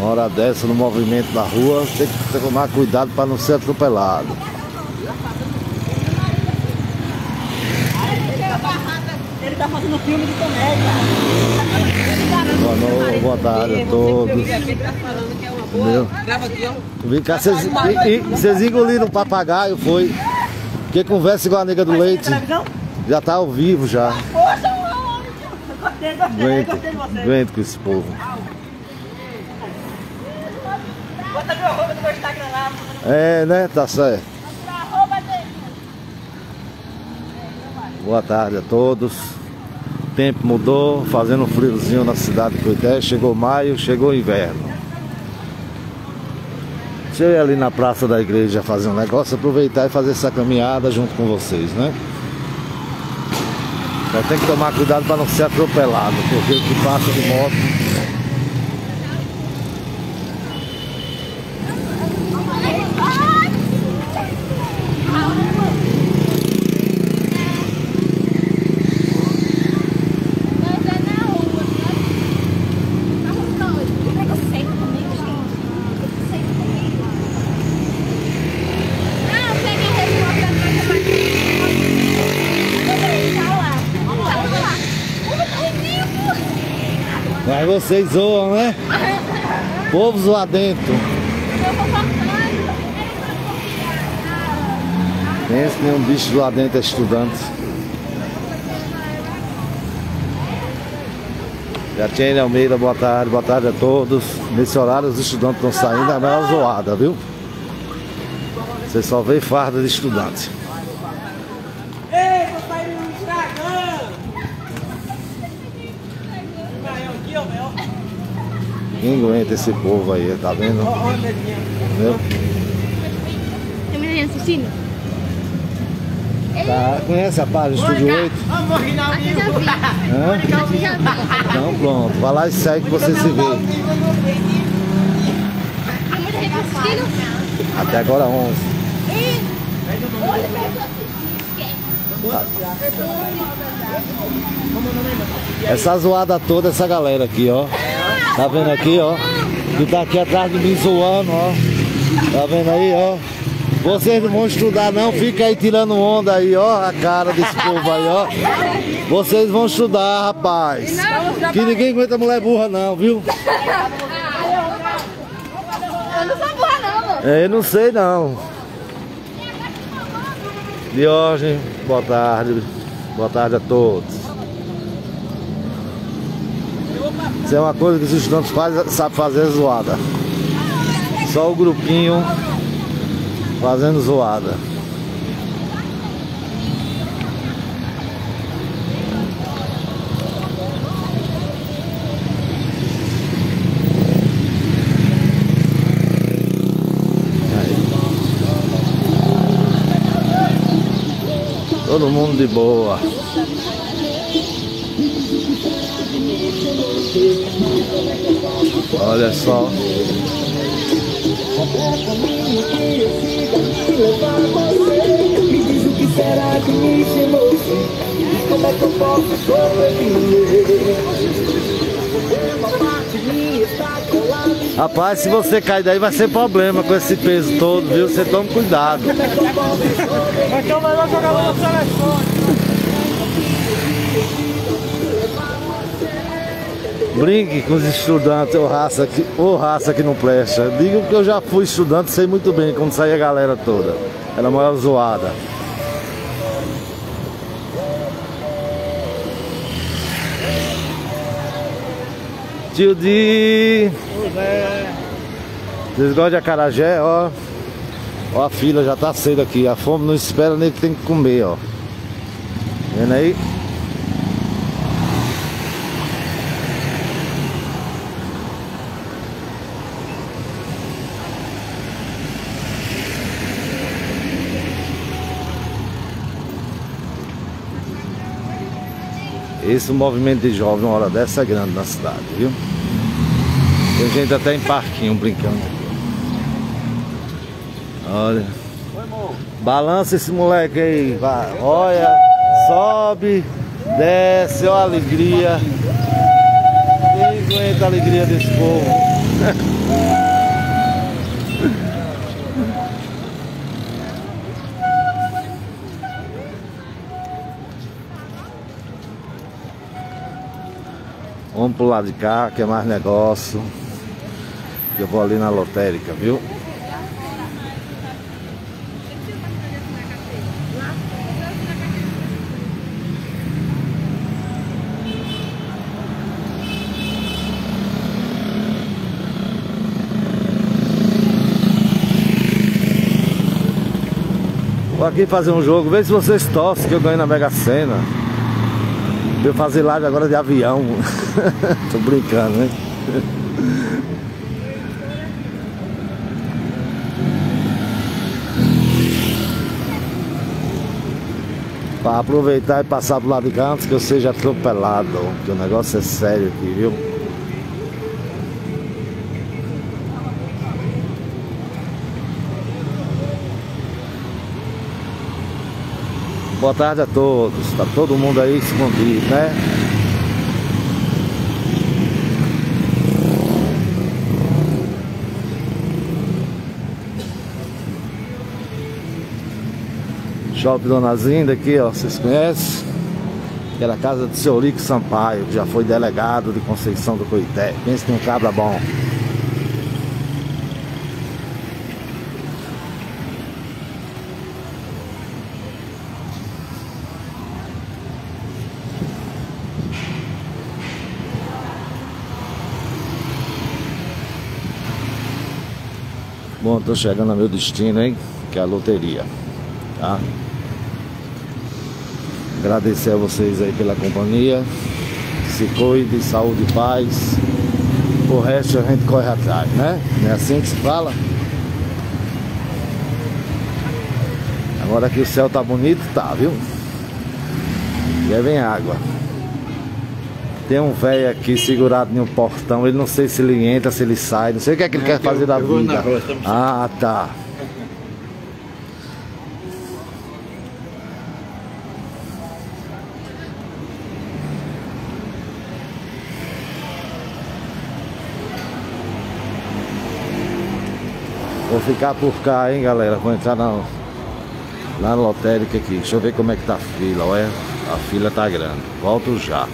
Uma hora dessa no movimento da rua, tem que tomar cuidado para não ser atropelado. Ele tá fazendo filme de comédia. Boa noite, boa tarde a todos. Tá é? Grava aqui, ó. Vem cá, vocês engoliram o papagaio, foi? Que conversa igual a nega do leite. Já tá ao vivo já. Poxa, homem. Gostei, gostei, Aguento, gostei de você. aguento com esse povo. Bota meu arroba no meu Instagram lá. É, né? Tá certo. Boa tarde a todos. O tempo mudou, fazendo um friozinho na cidade de Coité. Chegou maio, chegou inverno. Deixa eu ali na praça da igreja fazer um negócio, aproveitar e fazer essa caminhada junto com vocês, né? Só tem que tomar cuidado para não ser atropelado, porque o que passa de moto Mas é na rua, sabe? Carro doido. Preconceito comigo, gente. Preconceito comigo. Não, pega a resposta pra Tá lá. Tá lá. Mas vocês zoam, né? Povo zoadento. Eu vou cortando. Pensa que um bicho zoadento é estudante. Jatiene Almeida, boa tarde, boa tarde a todos. Nesse horário os estudantes estão saindo, a maior zoada, viu? Você só vê farda de estudante. Ei, vou sair no Instagram. Maior aqui, ó, maior. Ninguém aguenta esse povo aí, tá vendo? Neguinha. Entendeu? Tem menina assistindo? Tá, conhece a página Estúdio 8? Ó, vou rir na Acho que já vivo. vi. Hã? Acho que já vi. Então pronto, vai lá e segue que você se vê. Muita gente? Até agora 11. Essa zoada toda, essa galera aqui, ó. Tá vendo aqui, ó? Que tá aqui atrás de mim zoando, ó. Tá vendo aí, ó? Vocês não vão estudar não, fica aí tirando onda aí, ó. A cara desse povo aí, ó. Vocês vão estudar, rapaz. Que ninguém aguenta mulher burra não, viu? Eu não sou burra, não, mano. É, eu não sei não. Diógenes, boa tarde. Boa tarde a todos. Isso é uma coisa que os estudantes fazem, sabem fazer zoada. Só o grupinho fazendo zoada. Todo mundo de boa. Olha só. Rapaz, se você cair daí vai ser problema com esse peso todo, viu? Você toma cuidado. Vai ter o melhor jogador da seleção. Brinque com os estudantes, ou raça que, ou raça que não presta. Digo que eu já fui estudante, sei muito bem como saía a galera toda. Era a maior zoada. Tio Di. Vocês gostam de acarajé, ó. Ó, a fila já tá cedo aqui. A fome não espera nem que tem que comer, ó. Vendo aí? Esse movimento de jovem, uma hora dessa, é grande na cidade, viu? Tem gente até em parquinho brincando. Olha. Balança esse moleque aí. Vai. Olha, sobe, desce, ó a alegria. Quem aguenta a alegria desse povo? Vamos pro lado de cá, que é mais negócio. Eu vou ali na lotérica, viu? Vou aqui fazer um jogo, ver se vocês torcem que eu ganho na Mega Sena. Vou fazer live agora de avião. Tô brincando, né? Para aproveitar e passar pro lado de cá antes que eu seja atropelado. Que o negócio é sério aqui, viu? Boa tarde a todos. Tá todo mundo aí escondido, né? Shopping Dona Zinda aqui, ó, vocês conhecem? Era a casa do seu Lico Sampaio, que já foi delegado de Conceição do Coité. Pensa que um cabra bom. Bom, tô chegando ao meu destino, hein? Que é a loteria, tá? Agradecer a vocês aí pela companhia. Se cuide, saúde e paz. O resto a gente corre atrás, né? Não é assim que se fala? Agora que o céu tá bonito, tá, viu? E aí vem água. Tem um velho aqui segurado em um portão. Ele não sei se ele entra, se ele sai. Não sei o que é que ele Não, quer que eu- fazer da eu vida. rua, Ah, tá. Vou ficar por cá, hein, galera. Vou entrar na, lá na lotérica aqui. Deixa eu ver como é que tá a fila. Olha, a fila tá grande. Volto já.